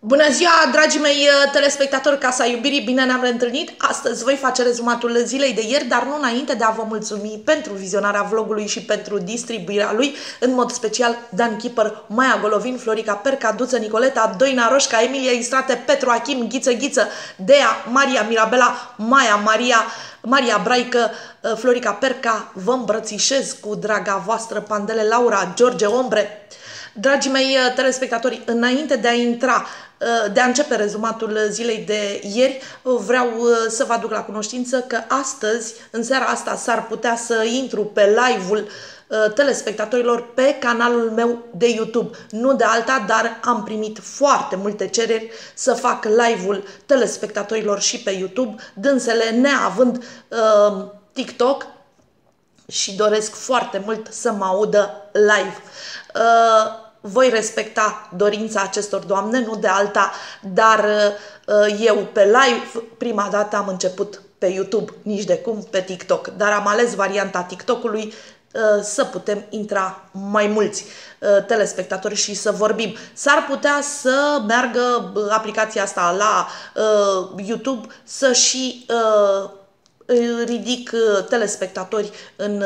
Bună ziua, dragii mei uh, telespectatori Casa Iubirii, bine ne-am reîntâlnit. Astăzi voi face rezumatul zilei de ieri, dar nu înainte de a vă mulțumi pentru vizionarea vlogului și pentru distribuirea lui, în mod special Dan Kipper, Maia Golovin, Florica Perca, Duță Nicoleta, Doina Roșca, Emilia Istrate, Petru Achim, Ghiță Ghiță, Dea, Maria Mirabela, Maia Maria, Maria Braică, uh, Florica Perca, vă îmbrățișez cu draga voastră Pandele Laura, George Ombre. Dragii mei uh, telespectatori, înainte de a intra Uh, de a începe rezumatul zilei de ieri, uh, vreau uh, să vă aduc la cunoștință că astăzi, în seara asta, s-ar putea să intru pe live-ul telespectatorilor pe canalul meu de YouTube. Nu de alta, dar am primit foarte multe cereri să fac live-ul telespectatorilor și pe YouTube, dânsele neavând uh, TikTok și doresc foarte mult să mă audă live. Uh, voi respecta dorința acestor doamne, nu de alta, dar uh, eu pe live prima dată am început pe YouTube, nici de cum pe TikTok, dar am ales varianta TikTokului uh, să putem intra mai mulți uh, telespectatori și să vorbim. S-ar putea să meargă aplicația asta la YouTube să și ridic telespectatori în,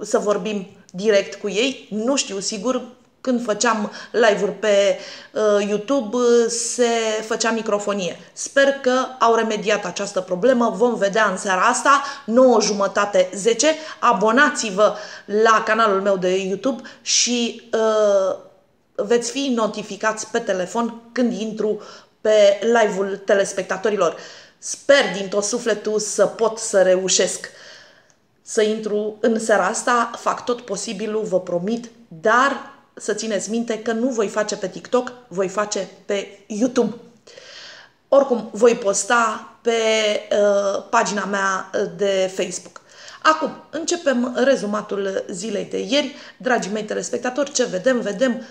să vorbim direct cu ei. Nu știu sigur, când făceam live-uri pe uh, YouTube, se făcea microfonie. Sper că au remediat această problemă. Vom vedea în seara asta, 9 jumătate 10. Abonați-vă la canalul meu de YouTube și uh, veți fi notificați pe telefon când intru pe live-ul telespectatorilor. Sper din tot sufletul să pot să reușesc să intru în seara asta, fac tot posibilul, vă promit, dar să țineți minte că nu voi face pe TikTok, voi face pe YouTube. Oricum, voi posta pe uh, pagina mea de Facebook. Acum, începem rezumatul zilei de ieri. Dragii mei telespectatori, ce vedem? Vedem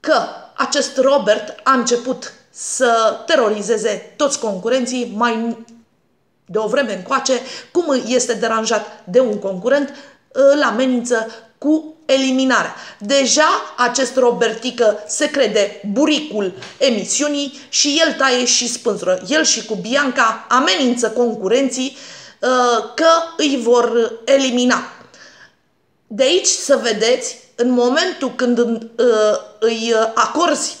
că acest Robert a început să terorizeze toți concurenții mai de o vreme încoace, cum este deranjat de un concurent, îl amenință cu eliminarea. Deja acest Robertică se crede buricul emisiunii și el taie și spânzură. El și cu Bianca amenință concurenții uh, că îi vor elimina. De aici să vedeți, în momentul când uh, îi acorzi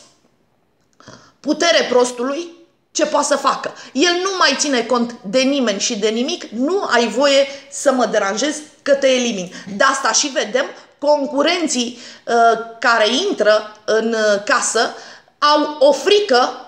putere prostului, ce poate să facă. El nu mai ține cont de nimeni și de nimic, nu ai voie să mă deranjezi că te elimin. De asta și vedem concurenții uh, care intră în uh, casă au o frică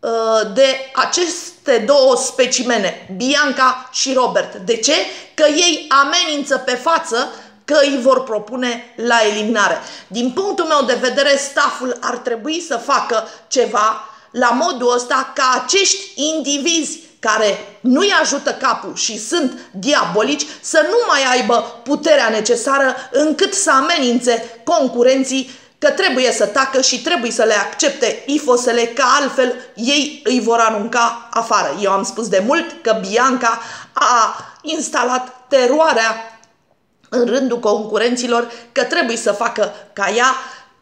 uh, de aceste două specimene, Bianca și Robert. De ce? Că ei amenință pe față că îi vor propune la eliminare. Din punctul meu de vedere, staful ar trebui să facă ceva la modul ăsta ca acești indivizi care nu-i ajută capul și sunt diabolici să nu mai aibă puterea necesară încât să amenințe concurenții că trebuie să tacă și trebuie să le accepte ifosele, că altfel ei îi vor arunca afară. Eu am spus de mult că Bianca a instalat teroarea în rândul concurenților, că trebuie să facă ca ea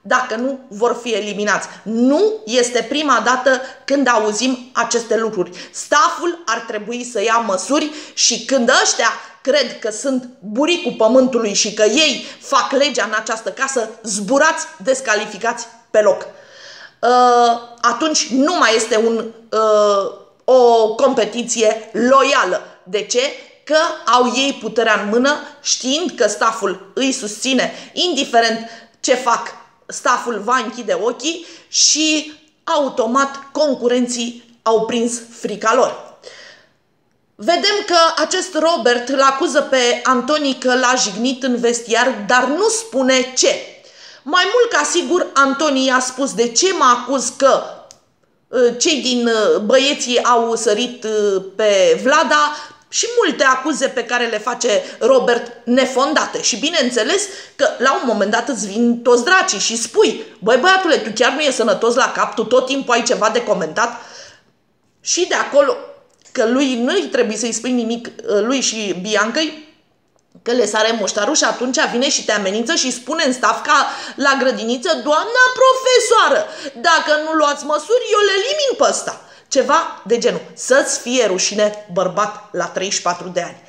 dacă nu vor fi eliminați. Nu este prima dată când auzim aceste lucruri. Staful ar trebui să ia măsuri și când ăștia cred că sunt buricul pământului și că ei fac legea în această casă, zburați, descalificați pe loc. Uh, atunci nu mai este un, uh, o competiție loială. De ce? Că au ei puterea în mână, știind că staful îi susține, indiferent ce fac staful va închide ochii și automat concurenții au prins frica lor. Vedem că acest Robert îl acuză pe Antoni că l-a jignit în vestiar, dar nu spune ce. Mai mult ca sigur, Antoni a spus de ce mă acuz că uh, cei din uh, băieții au sărit uh, pe Vlada, și multe acuze pe care le face Robert nefondate. Și bineînțeles că la un moment dat îți vin toți dracii și spui, băi băiatule, tu chiar nu e sănătos la cap, tu tot timpul ai ceva de comentat. Și de acolo, că lui nu-i trebuie să-i spui nimic, uh, lui și Bianca, că le sare muștarul și atunci vine și te amenință și spune în staf ca la grădiniță, doamna profesoară, dacă nu luați măsuri, eu le elimin pe ăsta. Ceva de genul. Să-ți fie rușine bărbat la 34 de ani.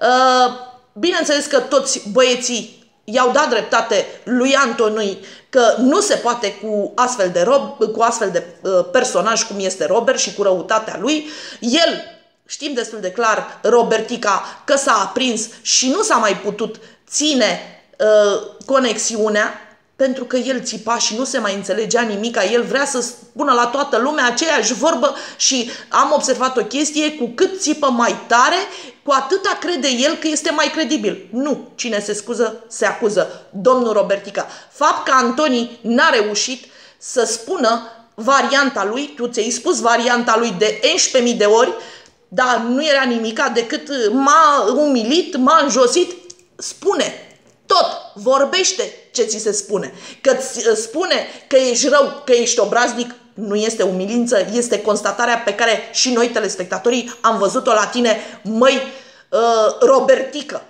Uh, bineînțeles că toți băieții i-au dat dreptate lui Antonui că nu se poate cu astfel de, rob, cu astfel de uh, personaj cum este Robert și cu răutatea lui. El Știm destul de clar, Robertica, că s-a aprins și nu s-a mai putut ține uh, conexiunea pentru că el țipa și nu se mai înțelegea nimic, el vrea să spună la toată lumea aceeași vorbă și am observat o chestie, cu cât țipă mai tare, cu atâta crede el că este mai credibil. Nu, cine se scuză, se acuză. Domnul Robertica. Fapt că Antoni n-a reușit să spună varianta lui, tu ți-ai spus varianta lui de 11.000 de ori, dar nu era nimica decât m-a umilit, m-a înjosit, spune tot, vorbește ce ți se spune. Că ți uh, spune că ești rău, că ești obraznic, nu este umilință, este constatarea pe care și noi, telespectatorii, am văzut-o la tine, măi, uh, Robertică.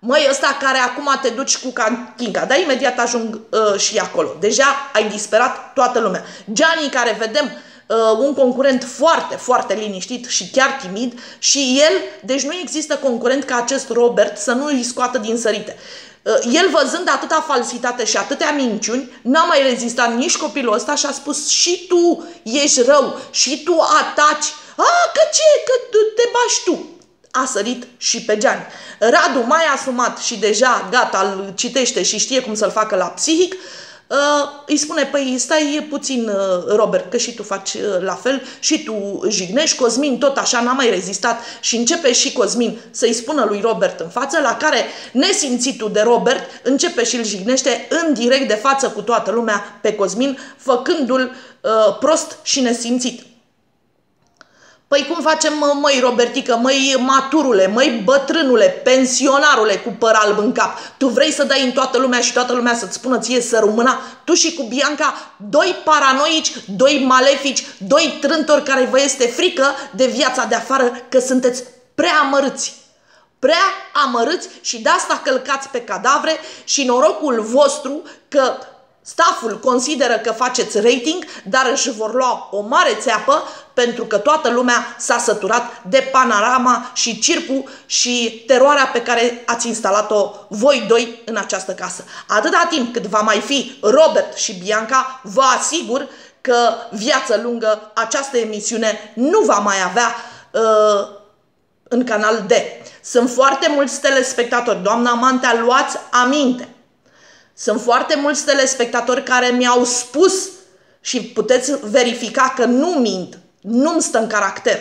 Măi, ăsta care acum te duci cu cantinca, dar imediat ajung uh, și acolo. Deja ai disperat toată lumea. Gianni care vedem uh, uh, un concurent foarte, foarte liniștit și chiar timid și el, deci nu există concurent ca acest Robert să nu îi scoată din sărite. Uh, el văzând atâta falsitate și atâtea minciuni, n-a mai rezistat nici copilul ăsta și a spus și tu ești rău, și tu ataci. A, că ce, că te bași tu. A sărit și pe Gianni. Radu mai asumat și deja gata, îl citește și știe cum să-l facă la psihic, uh, Uh, îi spune, păi stai puțin, uh, Robert, că și tu faci uh, la fel, și tu jignești, Cosmin tot așa n-a mai rezistat și începe și Cosmin să-i spună lui Robert în față, la care nesimțitul de Robert începe și îl jignește în direct de față cu toată lumea pe Cosmin, făcându-l uh, prost și nesimțit. Păi cum facem, măi, Robertică, măi, maturule, măi, bătrânule, pensionarule cu păr alb în cap? Tu vrei să dai în toată lumea și toată lumea să-ți spună ție să rămână? Tu și cu Bianca, doi paranoici, doi malefici, doi trântori care vă este frică de viața de afară, că sunteți prea amărâți. Prea amărâți și de asta călcați pe cadavre și norocul vostru că Staful consideră că faceți rating, dar își vor lua o mare țeapă pentru că toată lumea s-a săturat de panorama și circul și teroarea pe care ați instalat-o voi doi în această casă. Atâta timp cât va mai fi Robert și Bianca, vă asigur că viață lungă această emisiune nu va mai avea uh, în canal D. Sunt foarte mulți telespectatori. Doamna Mantea, luați aminte sunt foarte mulți telespectatori care mi-au spus și puteți verifica că nu mint, nu-mi stă în caracter.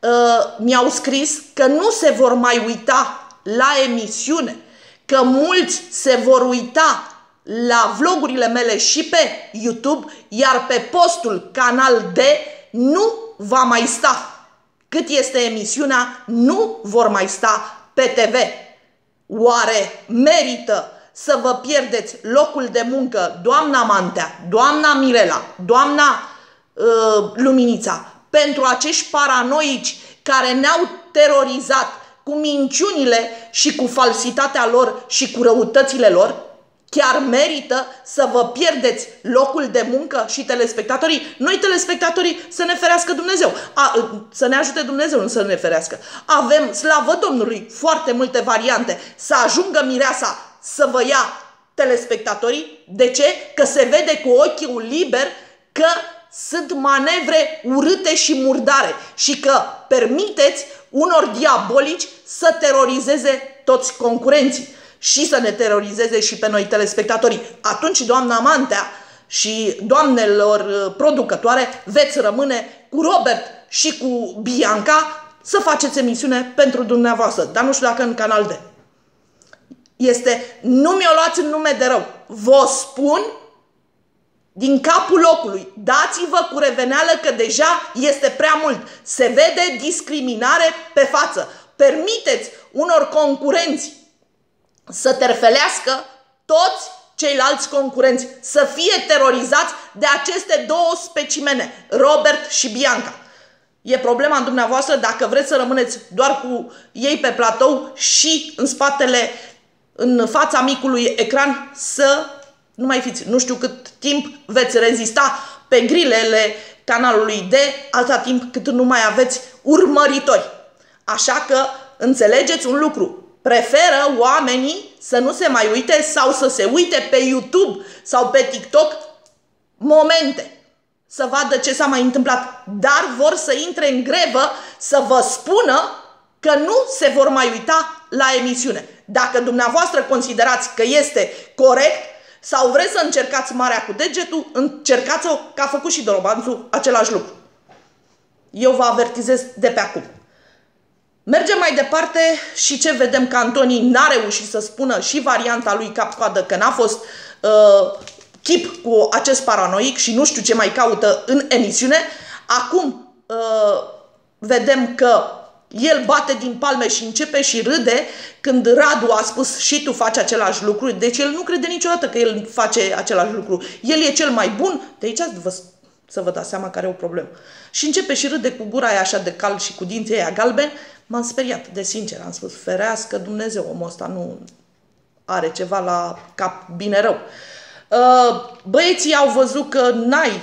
Uh, mi-au scris că nu se vor mai uita la emisiune, că mulți se vor uita la vlogurile mele și pe YouTube, iar pe postul Canal D nu va mai sta. Cât este emisiunea, nu vor mai sta pe TV. Oare merită să vă pierdeți locul de muncă, doamna Mantea, doamna Mirela, doamna uh, Luminița, pentru acești paranoici care ne-au terorizat cu minciunile și cu falsitatea lor și cu răutățile lor, chiar merită să vă pierdeți locul de muncă și telespectatorii, noi telespectatorii să ne ferească Dumnezeu, A, să ne ajute Dumnezeu, nu să ne ferească. Avem, slavă Domnului, foarte multe variante, să ajungă mireasa să vă ia telespectatorii. De ce? Că se vede cu ochiul liber că sunt manevre urâte și murdare și că permiteți unor diabolici să terorizeze toți concurenții și să ne terorizeze și pe noi telespectatorii. Atunci, doamna Mantea și doamnelor uh, producătoare, veți rămâne cu Robert și cu Bianca să faceți emisiune pentru dumneavoastră, dar nu știu dacă în canal de este nu mi-o luați în nume de rău. Vă spun din capul locului, dați-vă cu reveneală că deja este prea mult. Se vede discriminare pe față. Permiteți unor concurenți să terfelească toți ceilalți concurenți, să fie terorizați de aceste două specimene, Robert și Bianca. E problema în dumneavoastră dacă vreți să rămâneți doar cu ei pe platou și în spatele, în fața micului ecran să nu mai fiți. Nu știu cât timp veți rezista pe grilele canalului de atâta timp cât nu mai aveți urmăritori. Așa că înțelegeți un lucru. Preferă oamenii să nu se mai uite sau să se uite pe YouTube sau pe TikTok momente să vadă ce s-a mai întâmplat, dar vor să intre în grevă să vă spună că nu se vor mai uita la emisiune. Dacă dumneavoastră considerați că este corect sau vreți să încercați marea cu degetul, încercați-o că a făcut și Dorobanțu același lucru. Eu vă avertizez de pe acum. Mergem mai departe și ce vedem că Antonii n-a reușit să spună și varianta lui cap-coadă că n-a fost uh, chip cu acest paranoic și nu știu ce mai caută în emisiune. Acum uh, vedem că el bate din palme și începe și râde când Radu a spus și tu faci același lucru. Deci el nu crede niciodată că el face același lucru. El e cel mai bun. De aici vă, să vă dați seama că are o problemă. Și începe și râde cu gura aia așa de cal și cu dinții aia galbeni. M-am speriat, de sincer, am spus, ferească Dumnezeu, omul ăsta nu are ceva la cap bine rău. Uh, băieții au văzut că n-ai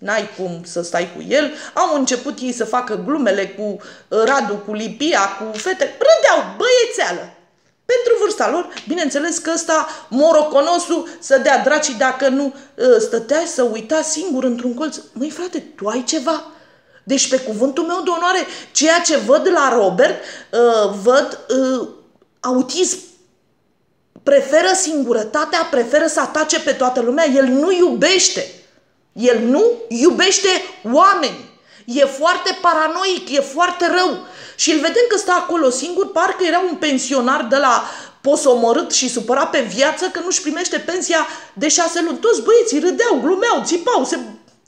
n-ai cum să stai cu el, au început ei să facă glumele cu uh, Radu, cu Lipia, cu fete, râdeau, băiețeală. Pentru vârsta lor, bineînțeles că ăsta, moroconosul, să dea dracii dacă nu uh, stătea să uita singur într-un colț. Măi frate, tu ai ceva? Deci pe cuvântul meu de onoare, ceea ce văd la Robert, uh, văd uh, autism. Preferă singurătatea, preferă să atace pe toată lumea, el nu iubește. El nu iubește oameni. E foarte paranoic, e foarte rău. Și îl vedem că stă acolo singur, parcă era un pensionar de la posomorât și supărat pe viață că nu-și primește pensia de șase luni. Toți băieții râdeau, glumeau, țipau, se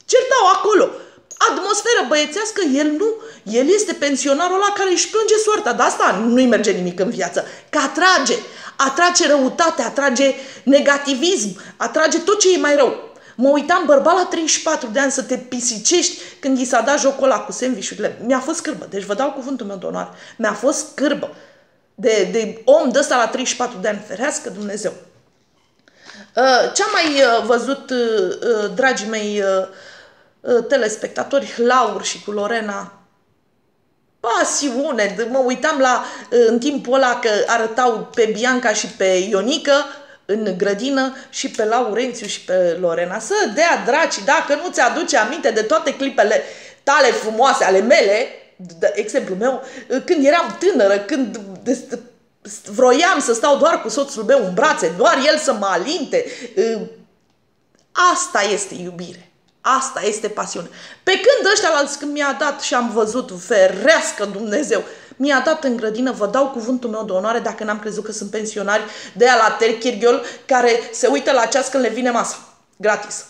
certau acolo. Atmosferă băiețească, el nu. El este pensionarul ăla care își plânge soarta. Dar asta nu-i merge nimic în viață. Că atrage. Atrage răutate, atrage negativism, atrage tot ce e mai rău. Mă uitam bărbat la 34 de ani să te pisicești când i s-a dat jocul ăla cu sandvișurile. Mi-a fost scârbă, deci vă dau cuvântul meu de onoare. Mi-a fost scârbă de, de om de ăsta la 34 de ani, ferească Dumnezeu. Uh, ce am mai uh, văzut, uh, dragii mei telespectatori, Laur și cu Lorena, pasiune, mă uitam la, în timpul ăla că arătau pe Bianca și pe Ionică, în grădină și pe Laurențiu și pe Lorena. Să dea draci, dacă nu ți-aduce aminte de toate clipele tale frumoase ale mele, de exemplu meu, când eram tânără, când vroiam să stau doar cu soțul meu în brațe, doar el să mă alinte. Asta este iubire. Asta este pasiune. Pe când ăștia la când mi-a dat și am văzut, ferească Dumnezeu, mi-a dat în grădină, vă dau cuvântul meu de onoare dacă n-am crezut că sunt pensionari de la Terchirghiol care se uită la ceas când le vine masa. Gratis.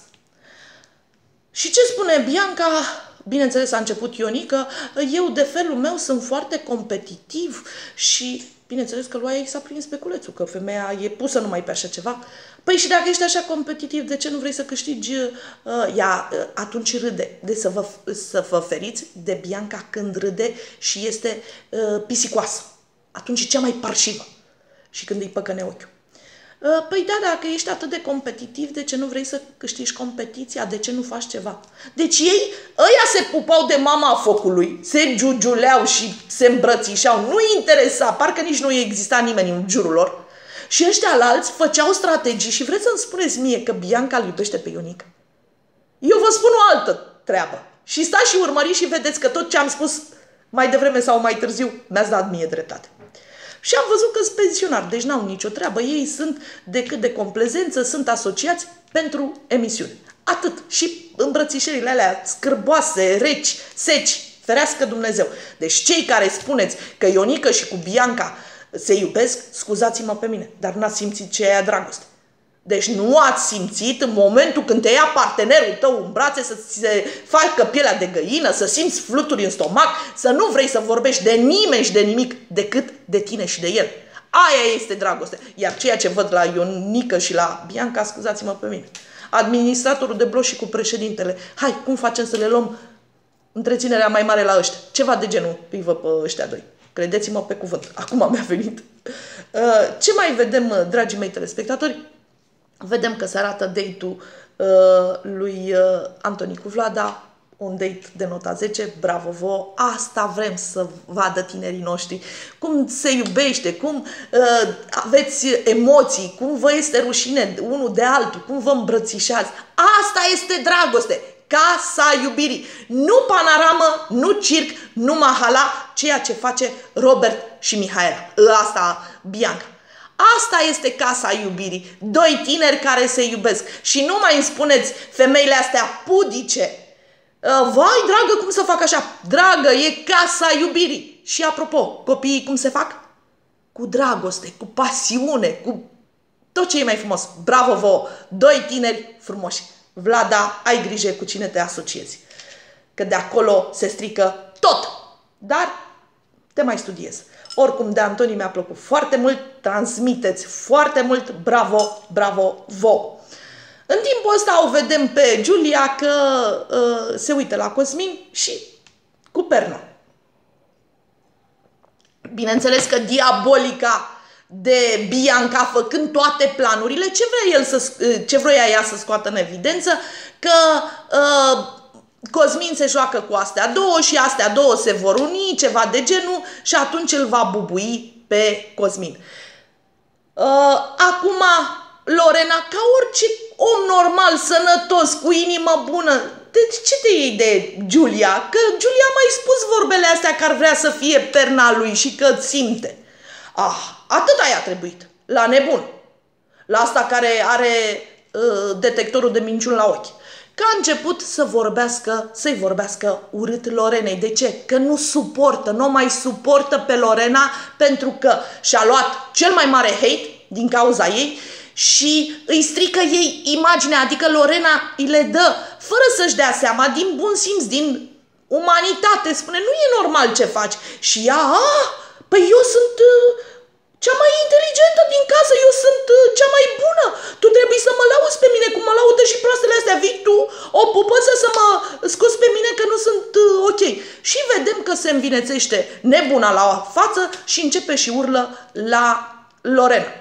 Și ce spune Bianca? Bineînțeles, a început Ionica, eu de felul meu sunt foarte competitiv și bineînțeles că lui ei s-a prins pe culețul, că femeia e pusă numai pe așa ceva. Păi și dacă ești așa competitiv, de ce nu vrei să câștigi uh, ea? Uh, atunci râde. De să vă, să vă feriți de Bianca când râde și este uh, pisicoasă. Atunci e cea mai parșivă. Și când îi păcăne ochiul. Uh, păi da, dacă ești atât de competitiv, de ce nu vrei să câștigi competiția? De ce nu faci ceva? Deci ei, ăia se pupau de mama focului, se giugiuleau și se îmbrățișau, nu interesa, parcă nici nu exista nimeni în jurul lor. Și ăștia alți făceau strategii și vreți să-mi spuneți mie că Bianca îl iubește pe Ionica? Eu vă spun o altă treabă. Și stați și urmăriți și vedeți că tot ce am spus mai devreme sau mai târziu mi-ați dat mie dreptate. Și am văzut că sunt pensionari, deci n-au nicio treabă. Ei sunt decât de complezență, sunt asociați pentru emisiuni. Atât. Și îmbrățișerile alea scârboase, reci, seci, ferească Dumnezeu. Deci cei care spuneți că Ionica și cu Bianca se iubesc, scuzați-mă pe mine, dar n-ați simțit ce e dragoste. Deci nu ați simțit în momentul când te ia partenerul tău în brațe să se facă pielea de găină, să simți fluturi în stomac, să nu vrei să vorbești de nimeni și de nimic decât de tine și de el. Aia este dragoste. Iar ceea ce văd la Ionică și la Bianca, scuzați-mă pe mine, administratorul de bloc și cu președintele, hai, cum facem să le luăm întreținerea mai mare la ăștia. Ceva de genul îi văd pe ăștia doi. Credeți-mă pe cuvânt. Acum mi-a venit. Uh, ce mai vedem, uh, dragii mei telespectatori? Vedem că se arată date-ul uh, lui Antoni cu Vlada, un date de nota 10, bravo vouă, asta vrem să vadă tinerii noștri, cum se iubește, cum uh, aveți emoții, cum vă este rușine unul de altul, cum vă îmbrățișați. Asta este dragoste, casa iubirii. Nu panoramă, nu circ, nu mahala, ceea ce face Robert și Mihaela. Asta, Bianca. Asta este casa iubirii. Doi tineri care se iubesc. Și nu mai îmi spuneți femeile astea pudice. Uh, vai, dragă, cum să fac așa? Dragă, e casa iubirii. Și apropo, copiii cum se fac? Cu dragoste, cu pasiune, cu tot ce e mai frumos. Bravo vouă! Doi tineri frumoși. Vlada, ai grijă cu cine te asociezi. Că de acolo se strică tot. Dar te mai studiez. Oricum, de Antoni mi-a plăcut foarte mult, transmiteți foarte mult, bravo, bravo, vo. În timpul ăsta o vedem pe Giulia că uh, se uită la Cosmin și cu pernă. Bineînțeles că diabolica de Bianca făcând toate planurile, ce vrea, el să, ce vrea ea să scoată în evidență, că uh, Cosmin se joacă cu astea două și astea două se vor uni, ceva de genul, și atunci îl va bubui pe Cosmin. Uh, acum, Lorena, ca orice om normal, sănătos, cu inimă bună, deci ce te iei de Giulia? Că Giulia a mai spus vorbele astea că ar vrea să fie perna lui și că simte. Ah, atât ai a trebuit. La nebun. La asta care are uh, detectorul de minciuni la ochi. Că a început să vorbească, să-i vorbească urât Lorenei. De ce? Că nu suportă, nu mai suportă pe Lorena pentru că și-a luat cel mai mare hate din cauza ei și îi strică ei imaginea, adică Lorena îi le dă fără să-și dea seama, din bun simț, din umanitate, spune, nu e normal ce faci. Și ea, ah, păi eu sunt uh, cea mai inteligentă din casă, eu sunt uh, cea mai bună. Tu trebuie să mă lauzi pe mine, cum mă laudă și proastele astea. Vii tu, o pupăță să mă scoți pe mine că nu sunt uh, ok. Și vedem că se învinețește nebuna la față și începe și urlă la Lorena.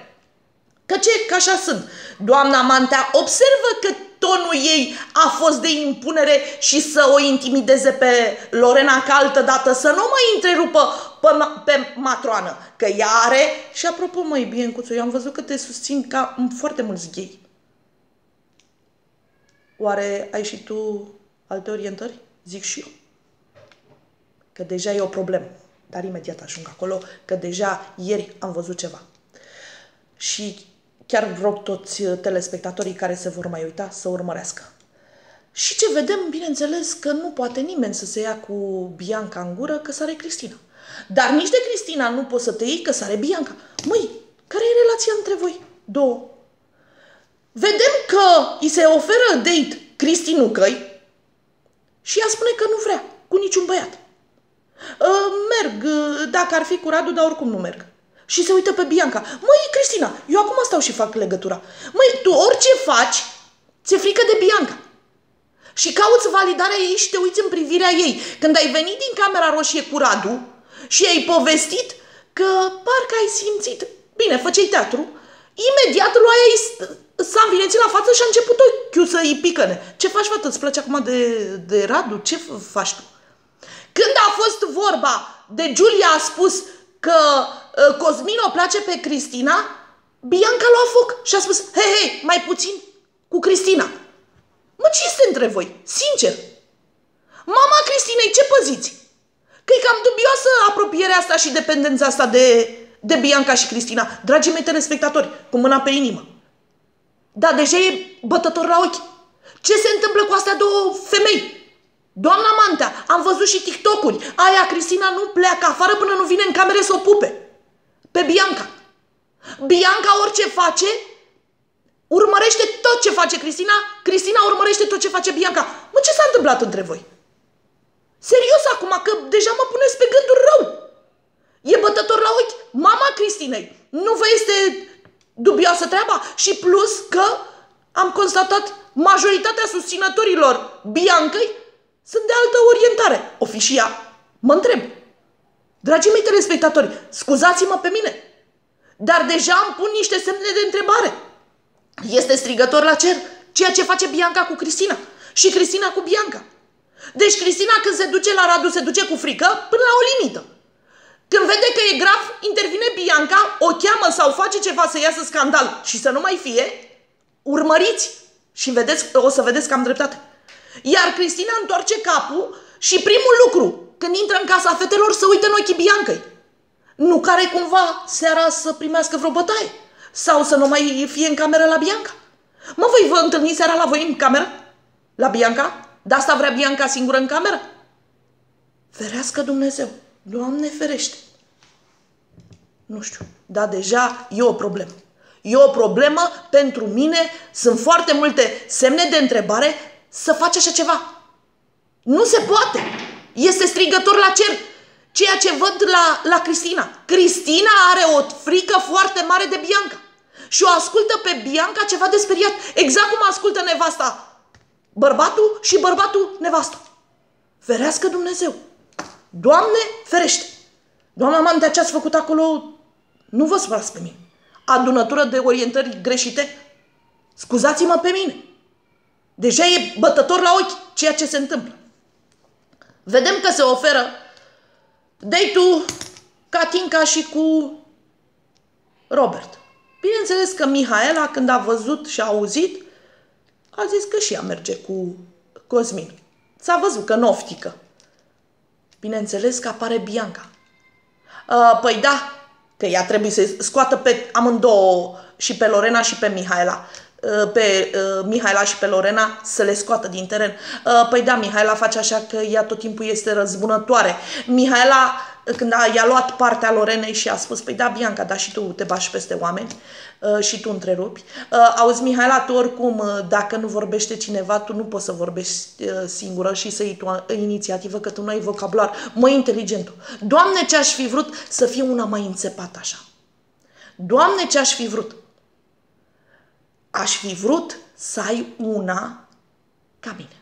Că ce? Că așa sunt. Doamna Mantea observă că tonul ei a fost de impunere și să o intimideze pe Lorena ca altă dată, să nu mai întrerupă pe, pe matroană, că ea are... Și apropo, măi, Biencuțu, eu am văzut că te susțin ca foarte mulți gay. Oare ai și tu alte orientări? Zic și eu. Că deja e o problemă. Dar imediat ajung acolo, că deja ieri am văzut ceva. Și chiar rog toți uh, telespectatorii care se vor mai uita să urmărească. Și ce vedem, bineînțeles, că nu poate nimeni să se ia cu Bianca în gură că sare Cristina. Dar nici de Cristina nu poți să te iei că sare Bianca. Măi, care e relația între voi două? Vedem că îi se oferă date Cristinucăi și ea spune că nu vrea cu niciun băiat. Uh, merg, uh, dacă ar fi cu Radu, dar oricum nu merg și se uită pe Bianca. Măi, Cristina, eu acum stau și fac legătura. Măi, tu orice faci, ți-e frică de Bianca. Și cauți validarea ei și te uiți în privirea ei. Când ai venit din camera roșie cu Radu și ai povestit că parcă ai simțit, bine, făceai teatru, imediat lua ei s-a învinețit la față și a început ochiul să îi picăne. Ce faci, fată? Îți place acum de, de Radu? Ce faci tu? Când a fost vorba de Giulia a spus că uh, Cosmin o place pe Cristina, Bianca lua foc și a spus, hei, hei, mai puțin cu Cristina. Mă, ce este între voi? Sincer. Mama Cristinei, ce păziți? Că e cam dubioasă apropierea asta și dependența asta de, de Bianca și Cristina. Dragii mei telespectatori, cu mâna pe inimă. Da, deja e bătător la ochi. Ce se întâmplă cu astea două femei? Doamna Mantea, am văzut și TikTok-uri. Aia, Cristina, nu pleacă afară până nu vine în camere să o pupe. Pe Bianca. Bianca orice face, urmărește tot ce face Cristina, Cristina urmărește tot ce face Bianca. Mă, ce s-a întâmplat între voi? Serios acum, că deja mă puneți pe gânduri rău. E bătător la ochi. Mama Cristinei. Nu vă este dubioasă treaba? Și plus că am constatat majoritatea susținătorilor Biancăi sunt de altă orientare. O fi și ea? Mă întreb. Dragii mei telespectatori, scuzați-mă pe mine, dar deja îmi pun niște semne de întrebare. Este strigător la cer ceea ce face Bianca cu Cristina și Cristina cu Bianca. Deci Cristina când se duce la Radu se duce cu frică până la o limită. Când vede că e grav, intervine Bianca, o cheamă sau face ceva să iasă scandal și să nu mai fie, urmăriți și vedeți, o să vedeți că am dreptate. Iar Cristina întoarce capul și primul lucru, când intră în casa fetelor, să uită în ochii Biancăi. Nu care cumva seara să primească vreo bătaie sau să nu mai fie în cameră la Bianca. Mă, voi vă întâlni seara la voi în cameră? La Bianca? De asta vrea Bianca singură în cameră? Ferească Dumnezeu! Doamne ferește! Nu știu, dar deja e o problemă. E o problemă pentru mine, sunt foarte multe semne de întrebare să faci așa ceva. Nu se poate. Este strigător la cer. Ceea ce văd la, la Cristina. Cristina are o frică foarte mare de Bianca. Și o ascultă pe Bianca ceva de speriat. Exact cum ascultă nevasta bărbatul și bărbatul nevasta. Ferească Dumnezeu. Doamne, ferește! Doamna Mantea, ce ați făcut acolo, nu vă spărați pe mine. Adunătură de orientări greșite? Scuzați-mă pe mine. Deja e bătător la ochi ceea ce se întâmplă. Vedem că se oferă date-ul Catinca și cu Robert. Bineînțeles că Mihaela, când a văzut și a auzit, a zis că și ea merge cu Cosmin. S-a văzut că noftică. Bineînțeles că apare Bianca. Uh, păi da, că ea trebuie să scoată pe amândouă și pe Lorena și pe Mihaela uh, pe uh, Mihaela și pe Lorena să le scoată din teren. Uh, păi da, Mihaela face așa că ea tot timpul este răzbunătoare. Mihaela când a, i-a luat partea Lorenei și a spus, păi da, Bianca, dar și tu te bași peste oameni uh, și tu întrerupi. Uh, auzi, Mihaela, tu oricum, uh, dacă nu vorbește cineva, tu nu poți să vorbești uh, singură și să iei tu uh, inițiativă, că tu nu ai vocabular. Măi, inteligentul, Doamne, ce aș fi vrut să fie una mai înțepată așa. Doamne, ce aș fi vrut. Aș fi vrut să ai una ca mine.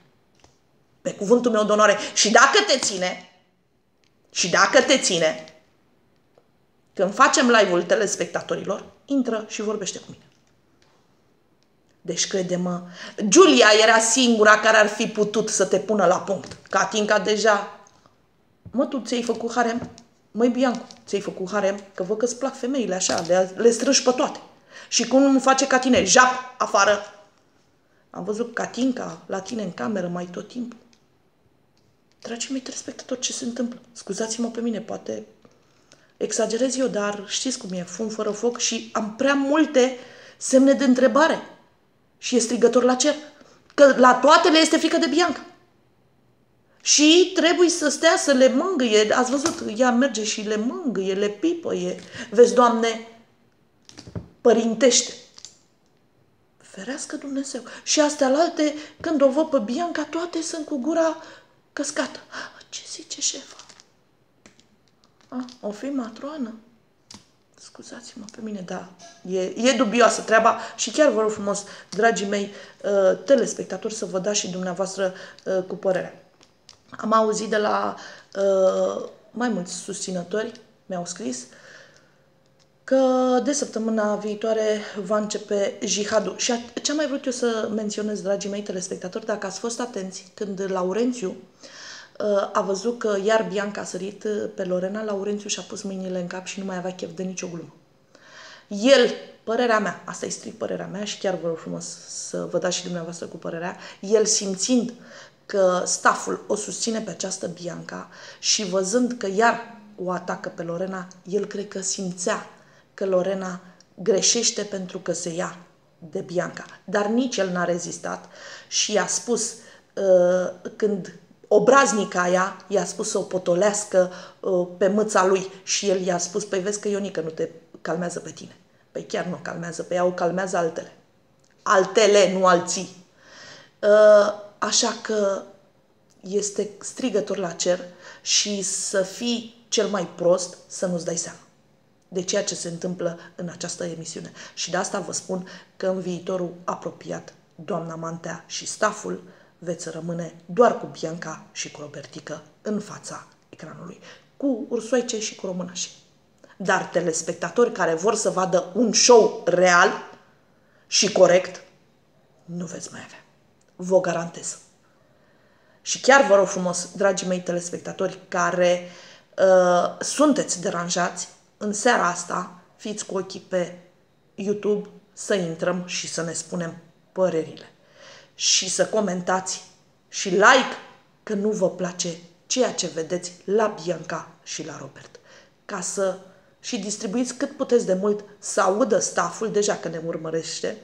Pe cuvântul meu de onoare. Și dacă te ține, și dacă te ține, când facem live-ul telespectatorilor, intră și vorbește cu mine. Deci crede-mă, Giulia era singura care ar fi putut să te pună la punct. Catinca deja, mă, tu ți-ai făcut harem? Măi, Biancu, ți-ai făcut harem? Că văd că-ți plac femeile așa, le, le strâși pe toate. Și cum face ca tine? Jap, afară. Am văzut Catinca la tine în cameră mai tot timpul. Dragii mei telespectatori, ce se întâmplă? Scuzați-mă pe mine, poate exagerez eu, dar știți cum e, fum fără foc și am prea multe semne de întrebare. Și e strigător la cer. Că la toate le este frică de Bianca. Și trebuie să stea să le mângâie. Ați văzut, ea merge și le mângâie, le pipăie. Vezi, Doamne, părintește. Ferească Dumnezeu. Și astea la alte, când o văd pe Bianca, toate sunt cu gura căscată. Ce zice șefa? A, o fi matroană? Scuzați-mă pe mine, da, e, e dubioasă treaba și chiar vă rog frumos, dragii mei uh, telespectatori, să vă dați și dumneavoastră uh, cu părerea. Am auzit de la uh, mai mulți susținători, mi-au scris, că de săptămâna viitoare va începe jihadul. Și ce am mai vrut eu să menționez, dragii mei telespectatori, dacă ați fost atenți, când Laurențiu uh, a văzut că iar Bianca a sărit uh, pe Lorena, Laurențiu și-a pus mâinile în cap și nu mai avea chef de nicio glumă. El, părerea mea, asta e strict părerea mea și chiar vă rog frumos să vă dați și dumneavoastră cu părerea, el simțind că staful o susține pe această Bianca și văzând că iar o atacă pe Lorena, el cred că simțea că Lorena greșește pentru că se ia de Bianca. Dar nici el n-a rezistat și i-a spus uh, când obraznica aia i-a spus să o potolească uh, pe mâța lui și el i-a spus, păi vezi că Ionica nu te calmează pe tine. Păi chiar nu o calmează, pe ea o calmează altele. Altele, nu alții. Uh, așa că este strigător la cer și să fii cel mai prost să nu-ți dai seama de ceea ce se întâmplă în această emisiune. Și de asta vă spun că în viitorul apropiat, doamna Mantea și staful veți rămâne doar cu Bianca și cu Robertică în fața ecranului, cu ursoaice și cu românași. Dar telespectatori care vor să vadă un show real și corect, nu veți mai avea. Vă garantez. Și chiar vă rog frumos, dragii mei telespectatori care uh, sunteți deranjați, în seara asta fiți cu ochii pe YouTube să intrăm și să ne spunem părerile. Și să comentați și like că nu vă place ceea ce vedeți la Bianca și la Robert. Ca să și distribuiți cât puteți de mult să audă staful, deja că ne urmărește,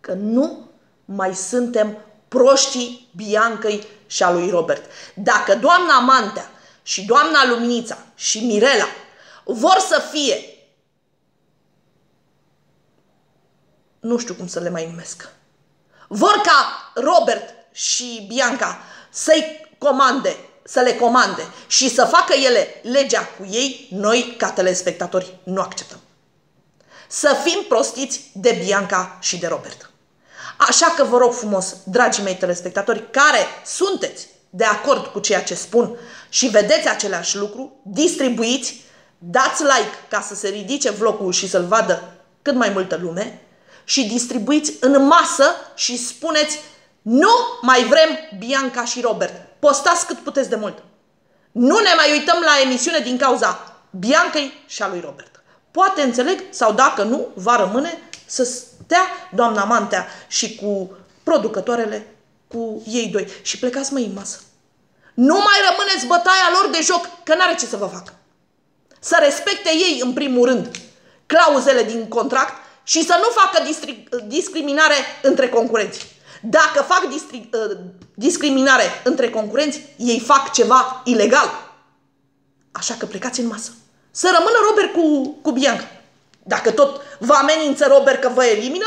că nu mai suntem proștii Biancăi și a lui Robert. Dacă doamna Mantea și doamna Luminița și Mirela vor să fie, nu știu cum să le mai numesc, vor ca Robert și Bianca să-i comande, să le comande și să facă ele legea cu ei, noi, ca telespectatori, nu acceptăm. Să fim prostiți de Bianca și de Robert. Așa că vă rog frumos, dragii mei telespectatori, care sunteți de acord cu ceea ce spun și vedeți același lucru, distribuiți, dați like ca să se ridice vlogul și să-l vadă cât mai multă lume și distribuiți în masă și spuneți nu mai vrem Bianca și Robert. Postați cât puteți de mult. Nu ne mai uităm la emisiune din cauza Biancăi și a lui Robert. Poate înțeleg sau dacă nu, va rămâne să stea doamna Mantea și cu producătoarele cu ei doi și plecați mai în masă. Nu mai rămâneți bătaia lor de joc, că n-are ce să vă facă. Să respecte ei, în primul rând, clauzele din contract și să nu facă discriminare între concurenți. Dacă fac uh, discriminare între concurenți, ei fac ceva ilegal. Așa că plecați în masă. Să rămână Robert cu, cu Bianca. Dacă tot vă amenință Robert că vă elimină,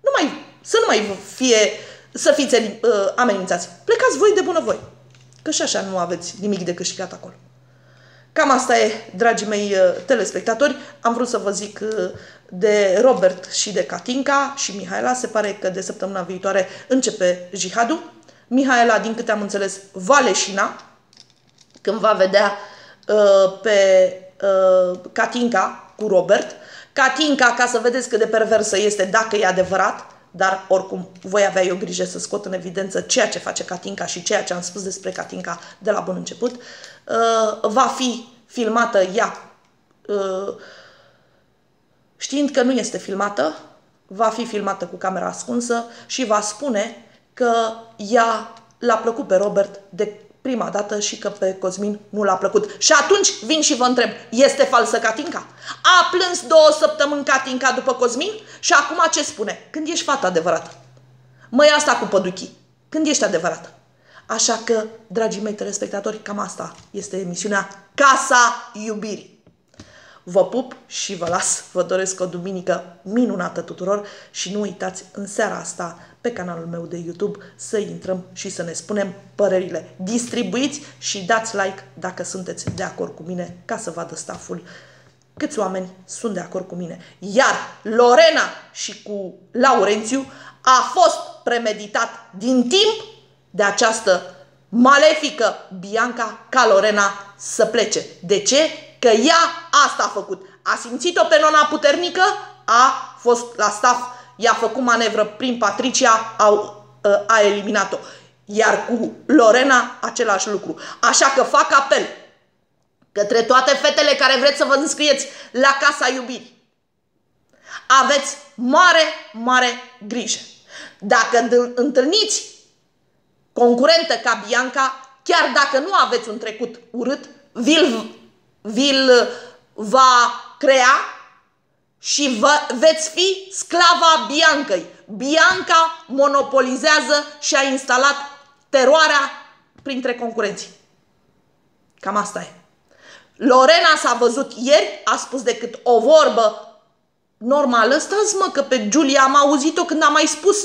nu mai, să nu mai fie, să fiți uh, amenințați. Plecați voi de bunăvoie. Că și așa nu aveți nimic de câștigat acolo. Cam asta e, dragii mei uh, telespectatori. Am vrut să vă zic uh, de Robert și de Katinka și Mihaela. Se pare că de săptămâna viitoare începe jihadul. Mihaela, din câte am înțeles, va leșina când va vedea uh, pe uh, Katinka cu Robert. Katinka, ca să vedeți cât de perversă este, dacă e adevărat, dar oricum voi avea eu grijă să scot în evidență ceea ce face Katinka și ceea ce am spus despre Katinka de la bun început. Uh, va fi filmată ea uh, știind că nu este filmată, va fi filmată cu camera ascunsă și va spune că ea l-a plăcut pe Robert de prima dată și că pe Cosmin nu l-a plăcut. Și atunci vin și vă întreb, este falsă Catinca? A plâns două săptămâni Catinca după Cosmin și acum ce spune? Când ești fată adevărată? Măi asta cu păduchii. Când ești adevărată? Așa că, dragii mei telespectatori, cam asta este emisiunea Casa Iubirii. Vă pup și vă las. Vă doresc o duminică minunată tuturor și nu uitați în seara asta pe canalul meu de YouTube să intrăm și să ne spunem părerile. Distribuiți și dați like dacă sunteți de acord cu mine ca să vadă staful câți oameni sunt de acord cu mine. Iar Lorena și cu Laurențiu a fost premeditat din timp de această malefică Bianca ca Lorena să plece. De ce? Că ea asta a făcut. A simțit-o pe nona puternică, a fost la staff, i-a făcut manevră prin Patricia, au, ă, a eliminat-o. Iar cu Lorena același lucru. Așa că fac apel către toate fetele care vreți să vă înscrieți la Casa Iubirii. Aveți mare, mare grijă. Dacă întâlniți concurentă ca Bianca, chiar dacă nu aveți un trecut urât, vi-l vi-l va crea și vă, veți fi sclava Biancăi. Bianca monopolizează și a instalat teroarea printre concurenții. Cam asta e. Lorena s-a văzut ieri, a spus decât o vorbă normală. Stați mă că pe Giulia am auzit-o când a mai spus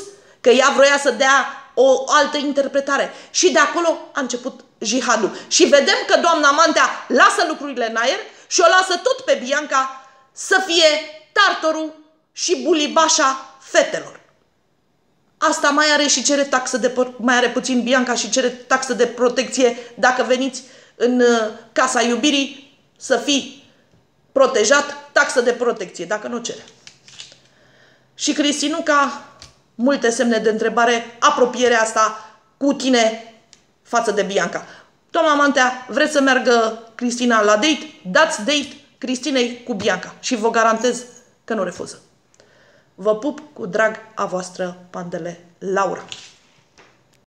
că ea vroia să dea o altă interpretare. Și de acolo a început jihadul. Și vedem că doamna Mantea lasă lucrurile în aer și o lasă tot pe Bianca să fie tartorul și bulibașa fetelor. Asta mai are și cere taxă de mai are puțin Bianca și cere taxă de protecție dacă veniți în uh, casa iubirii să fii protejat, taxă de protecție, dacă nu cere. Și Cristinuca, multe semne de întrebare, apropierea asta cu tine față de Bianca. Doamna Mantea, vreți să meargă Cristina la date? Dați date Cristinei cu Bianca și vă garantez că nu refuză. Vă pup cu drag a voastră, pandele Laura.